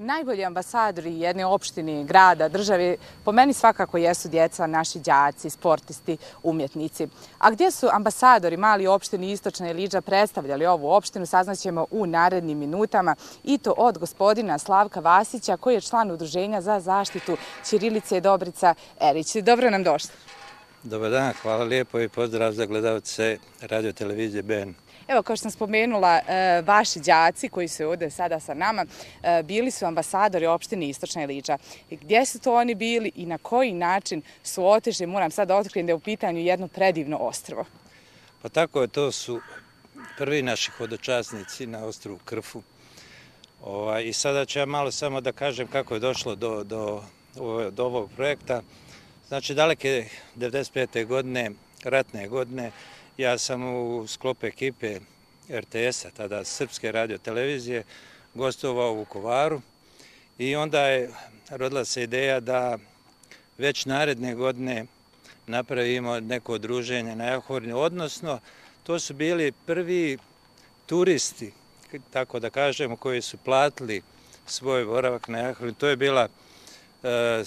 najbolji ambasadori jedne opštine, grada, države, po meni svakako jesu djeca, naši djaci, sportisti, umjetnici. A gdje su ambasadori mali opštini Istočna Iliđa predstavljali ovu opštinu, saznaćemo u narednim minutama i to od gospodina Slavka Vasića, koji je član Udruženja za zaštitu Ćirilice Dobrica Erić. Dobro nam došli. Dobar dan, hvala lijepo i pozdrav za gledalce radio televizije BN. Evo, kao što sam spomenula, e, vaši đaci koji su ovdje sada sa nama e, bili su ambasadori opštine Istočna Iliča. Gdje su to oni bili i na koji način su otišli? Moram sad da otkrijem da je u pitanju jedno predivno ostrvo. Pa tako je, to su prvi naši hodočasnici na ostrovu Krfu. Ovaj, I sada ću ja malo samo da kažem kako je došlo do, do, do ovog projekta. Znači, daleke 95. godine, ratne godine, Ja sam u sklopu ekipe RTS-a, tada Srpske radio televizije, gostovao u Vukovaru i onda je rodila se ideja da već naredne godine napravimo neko druženje na Jahornju, odnosno to su bili prvi turisti, tako da kažemo, koji su platili svoj boravak na Jahornju. To je bila e,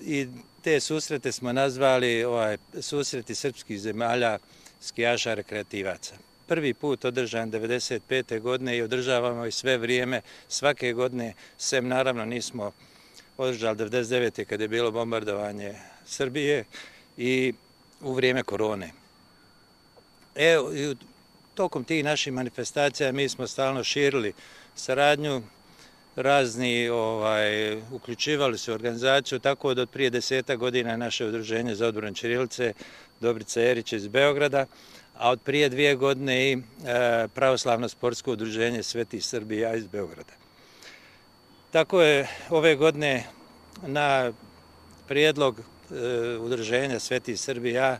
i te susrete smo nazvali ovaj, susreti srpskih zemalja skijaša rekreativaca. Prvi put održan 1995. godine i održavamo i sve vrijeme, svake godine, sem naravno nismo održali 1999. kada je bilo bombardovanje Srbije i u vrijeme korone. Evo, tokom tih naših manifestacija mi smo stalno širili saradnju, razni ovaj, uključivali se u organizaciju, tako da od prije deseta godina naše udruženje za odbran Čirilice Dobrica Erić iz Beograda, a od prije dvije godine i e, pravoslavno sportsko udruženje Sveti Srbija iz Beograda. Tako je ove godine na prijedlog e, udruženja Sveti Srbija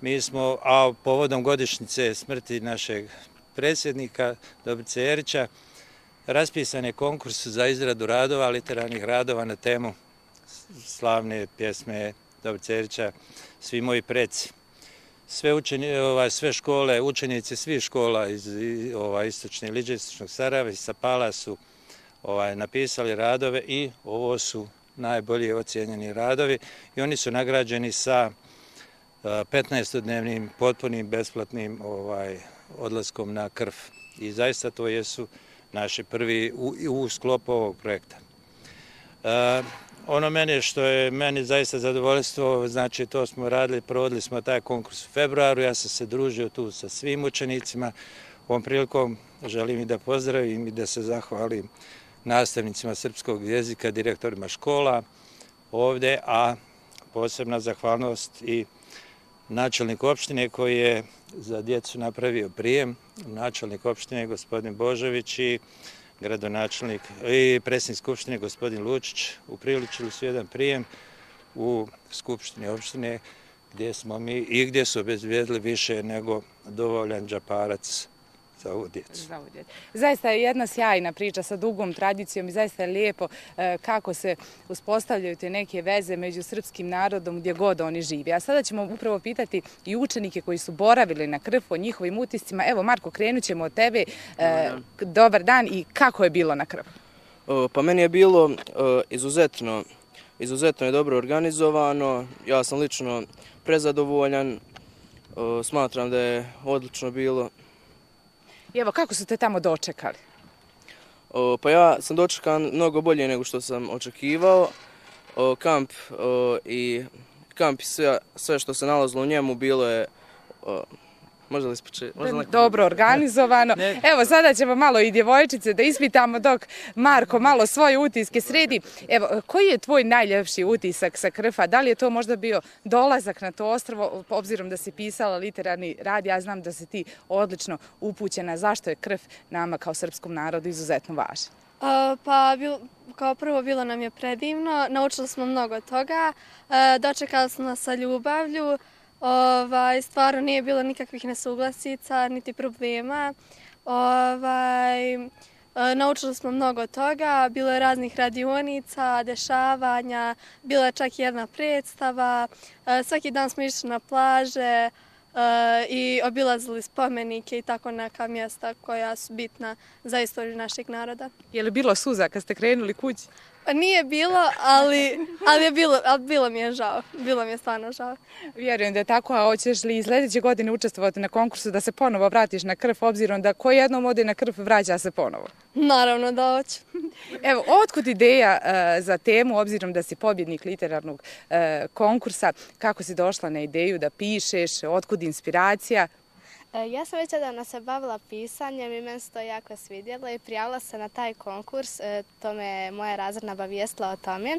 mi smo, a povodom godišnjice smrti našeg predsjednika Dobrice Erića, raspisan je konkurs za izradu radova, literarnih radova na temu slavne pjesme Dobrcerića svi moji preci. Sve, učenje, ovaj, sve škole, učenici svih škola iz ovaj, istočne i istočnog Sarajeva i Sapala su ovaj, napisali radove i ovo su najbolji ocijenjeni radovi i oni su nagrađeni sa eh, 15-dnevnim potpunim besplatnim ovaj, odlaskom na krv. I zaista to jesu naši prvi u, u sklopu ovog projekta. E, ono mene što je meni zaista zadovoljstvo, znači to smo radili, provodili smo taj konkurs u februaru, ja sam se družio tu sa svim učenicima. Ovom prilikom želim i da pozdravim i da se zahvalim nastavnicima srpskog jezika, direktorima škola ovde, a posebna zahvalnost i načelnik opštine koji je za djecu napravio prijem, načelnik opštine gospodin Božević i gradonačelnik i predsjednik Skupštine, gospodin Lučić, upriličili su jedan prijem u Skupštini opštine gdje smo mi i gdje su obezbijedili više nego dovoljan džaparac za ovu djecu. Zaista je jedna sjajna priča sa dugom tradicijom i zaista je lijepo e, kako se uspostavljaju te neke veze među srpskim narodom gdje god oni živi. A sada ćemo upravo pitati i učenike koji su boravili na krv o njihovim utiscima. Evo, Marko, krenut ćemo od tebe. E, dobar dan i kako je bilo na krv? Pa meni je bilo izuzetno izuzetno je dobro organizovano. Ja sam lično prezadovoljan. Smatram da je odlično bilo. I evo, kako su te tamo dočekali? O, pa ja sam dočekan mnogo bolje nego što sam očekivao. O, kamp o, i kamp i sve, sve što se nalazilo u njemu bilo je o, Možda li ispoče? Možda Dobro organizovano. Evo, sada ćemo malo i djevojčice da ispitamo dok Marko malo svoje utiske sredi. Evo, koji je tvoj najljepši utisak sa Krfa? Da li je to možda bio dolazak na to ostrovo, obzirom da si pisala literarni rad, ja znam da si ti odlično upućena. Zašto je Krf nama kao srpskom narodu izuzetno važan? Pa, kao prvo, bilo nam je predivno. Naučili smo mnogo toga. Dočekali smo nas sa ljubavlju. Ovaj, stvarno nije bilo nikakvih nesuglasica, niti problema. Ovaj, e, naučili smo mnogo toga, bilo je raznih radionica, dešavanja, bila je čak jedna predstava. E, svaki dan smo išli na plaže, e, i obilazili spomenike i tako neka mjesta koja su bitna za istoriju našeg naroda. Je li bilo suza kad ste krenuli kući? Nije bilo, ali, ali, je bilo, ali bilo mi je žao. Bilo mi je stvarno žao. Vjerujem da je tako, a hoćeš li sljedeće godine učestvovati na konkursu da se ponovo vratiš na krv, obzirom da ko jednom ode na krv vraća se ponovo? Naravno da hoću. Evo, otkud ideja uh, za temu, obzirom da si pobjednik literarnog uh, konkursa, kako si došla na ideju da pišeš, otkud inspiracija? E, ja sam već odavno se bavila pisanjem i meni se to jako svidjelo i prijavila se na taj konkurs. E, to me moja razredna bavijestila o tome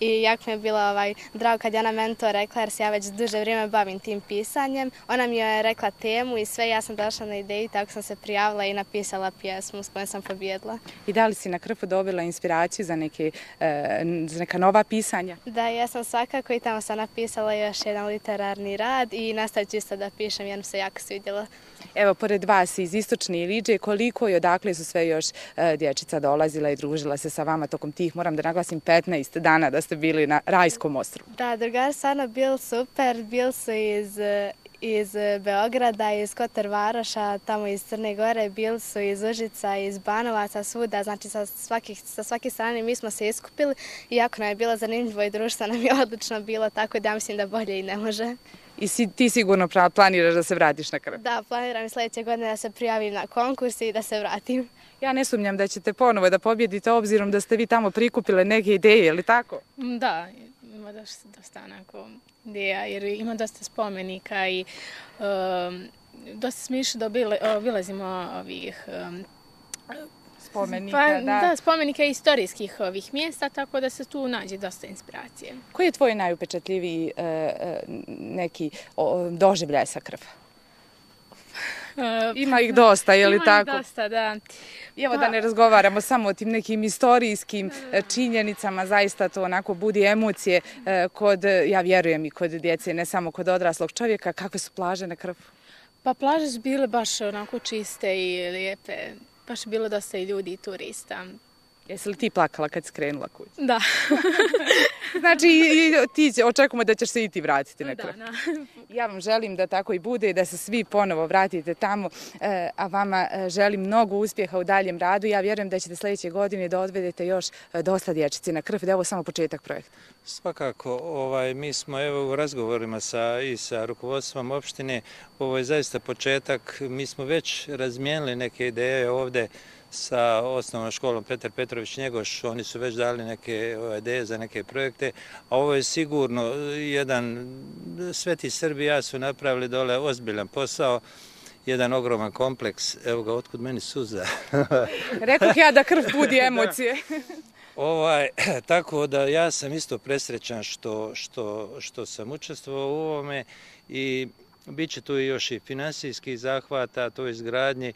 i jako mi je bilo ovaj, drago kad je ona meni to rekla jer se ja već duže vrijeme bavim tim pisanjem. Ona mi je rekla temu i sve ja sam došla na ideju tako sam se prijavila i napisala pjesmu s kojom sam pobjedila. I da li si na krpu dobila inspiraciju za, neke, e, za neka nova pisanja? Da, ja sam svakako i tamo sam napisala još jedan literarni rad i nastavit ću isto da pišem jer mi se jako svidjelo. Evo, pored vas iz Istočne Iliđe, koliko i odakle su sve još e, dječica dolazila i družila se sa vama tokom tih, moram da naglasim, 15 dana da ste bili na Rajskom ostru? Da, drugar, stvarno bil super, bil su iz e, iz Beograda, iz Kotor Varoša, tamo iz Crne Gore, bili su iz Užica, iz Banovaca, svuda, znači sa, svakih, sa svake strane mi smo se iskupili i jako nam je bilo zanimljivo i društvo nam je odlično bilo, tako da ja mislim da bolje i ne može. I si, ti sigurno planiraš da se vratiš na krv? Da, planiram sljedeće godine da se prijavim na konkurs i da se vratim. Ja ne sumnjam da ćete ponovo da pobjedite obzirom da ste vi tamo prikupile neke ideje, ili tako? Da, ima dosta, dosta onako ideja jer ima dosta spomenika i um, dosta smišno da obilazimo ovih um, spomenika, pa, da. Da, spomenika istorijskih ovih mjesta, tako da se tu nađe dosta inspiracije. Koji je tvoj najupečatljiviji uh, neki doživljaj sa krva? Uh, ima ih dosta, je li tako? Ima ih dosta, da. Evo da pa- ne razgovaramo samo o tim nekim istorijskim e, činjenicama, zaista to onako budi emocije kod, ja vjerujem i kod djece, ne samo kod odraslog čovjeka. Kakve su plaže na krvu? Pa plaže su bile baš onako čiste i lijepe baš bilo dosta i ljudi i turista. Jesi li ti plakala kad si krenula kući? Da. znači, ti očekujemo da ćeš se i ti vratiti na kraj. Da, da. Ja vam želim da tako i bude, da se svi ponovo vratite tamo, e, a vama e, želim mnogo uspjeha u daljem radu. Ja vjerujem da ćete sljedeće godine da odvedete još e, dosta dječici na krv, da je ovo samo početak projekta. Svakako, ovaj, mi smo evo u razgovorima sa, i sa rukovodstvom opštine, ovo je zaista početak, mi smo već razmijenili neke ideje ovde, sa osnovnom školom Petar Petrović Njegoš, oni su već dali neke ideje za neke projekte, a ovo je sigurno jedan, Sveti Srbi ja su napravili dole ozbiljan posao, jedan ogroman kompleks, evo ga, otkud meni suza. Rekao ja da krv budi emocije. Ovaj, tako da ja sam isto presrećan što, što, što sam učestvovao u ovome i bit će tu još i finansijski zahvata, to izgradnji,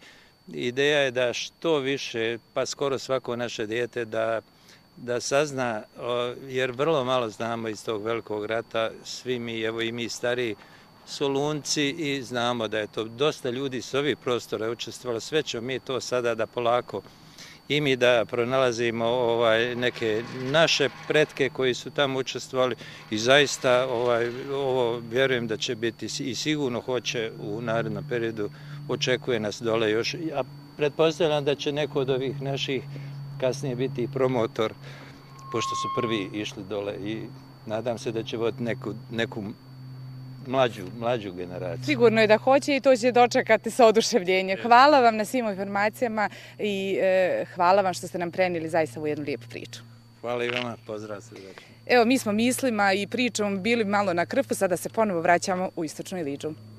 Ideja je da što više, pa skoro svako naše dijete, da, da sazna, jer vrlo malo znamo iz tog velikog rata, svi mi, evo i mi stari, su lunci i znamo da je to dosta ljudi s ovih prostora učestvovalo. Sve ćemo mi to sada da polako i mi da pronalazimo ovaj, neke naše pretke koji su tamo učestvovali i zaista ovaj, ovo vjerujem da će biti i sigurno hoće u narednom periodu očekuje nas dole još. Ja pretpostavljam da će neko od ovih naših kasnije biti promotor, pošto su prvi išli dole i nadam se da će voditi neku, neku mlađu, mlađu generaciju. Sigurno je da hoće i to će dočekati sa oduševljenje. Hvala vam na svim informacijama i e, hvala vam što ste nam prenili zaista u jednu lijepu priču. Hvala i vama, pozdrav se. Evo, mi smo mislima i pričom bili malo na krfu, sada se ponovo vraćamo u Istočnu Iliđu.